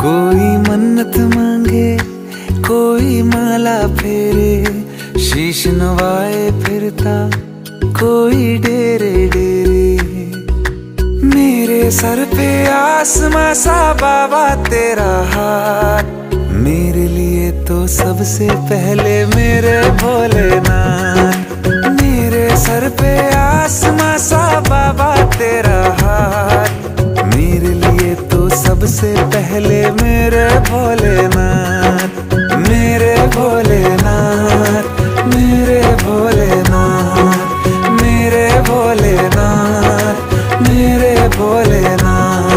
कोई मन्नत मांगे, कोई माला फेरे, शीश नवाए फिरता, कोई डेरे डेरे। मेरे सर पे आसमां सा बाबा तेरा हाथ, मेरे लिए तो सबसे पहले मेरे भोलेनाथ। मेरे सर पे आसमां से पहले मेरे भोलेनाथ मेरे भोलेनाथ मेरे भोलेनाथ मेरे भोलेनाथ मेरे भोले